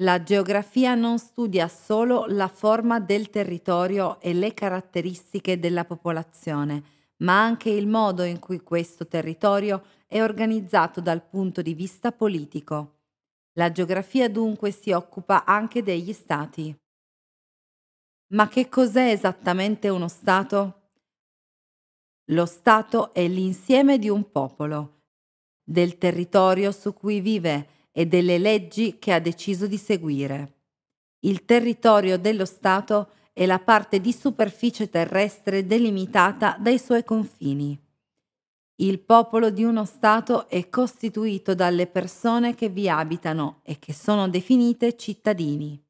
La geografia non studia solo la forma del territorio e le caratteristiche della popolazione, ma anche il modo in cui questo territorio è organizzato dal punto di vista politico. La geografia dunque si occupa anche degli stati. Ma che cos'è esattamente uno Stato? Lo Stato è l'insieme di un popolo, del territorio su cui vive, e delle leggi che ha deciso di seguire. Il territorio dello Stato è la parte di superficie terrestre delimitata dai suoi confini. Il popolo di uno Stato è costituito dalle persone che vi abitano e che sono definite cittadini.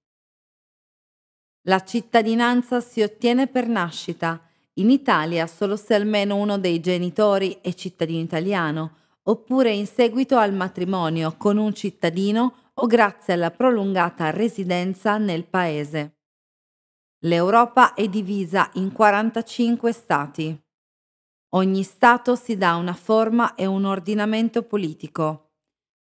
La cittadinanza si ottiene per nascita, in Italia solo se almeno uno dei genitori è cittadino italiano, oppure in seguito al matrimonio con un cittadino o grazie alla prolungata residenza nel paese. L'Europa è divisa in 45 Stati. Ogni Stato si dà una forma e un ordinamento politico.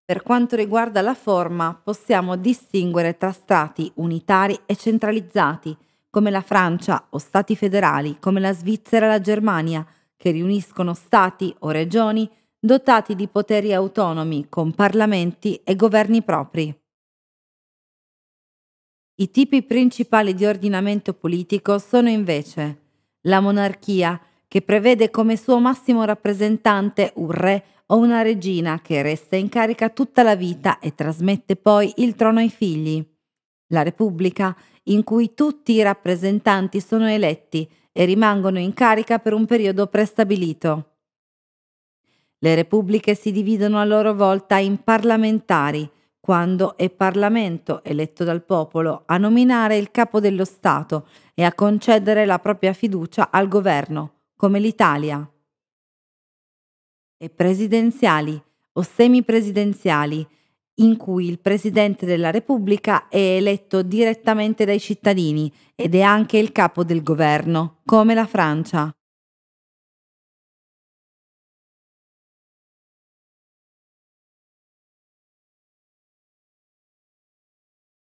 Per quanto riguarda la forma, possiamo distinguere tra Stati unitari e centralizzati, come la Francia, o Stati federali, come la Svizzera e la Germania, che riuniscono Stati o regioni dotati di poteri autonomi con parlamenti e governi propri. I tipi principali di ordinamento politico sono invece la monarchia, che prevede come suo massimo rappresentante un re o una regina che resta in carica tutta la vita e trasmette poi il trono ai figli. La Repubblica, in cui tutti i rappresentanti sono eletti e rimangono in carica per un periodo prestabilito. Le repubbliche si dividono a loro volta in parlamentari, quando è Parlamento eletto dal popolo a nominare il capo dello Stato e a concedere la propria fiducia al governo, come l'Italia. E presidenziali o semipresidenziali, in cui il Presidente della Repubblica è eletto direttamente dai cittadini ed è anche il capo del governo, come la Francia.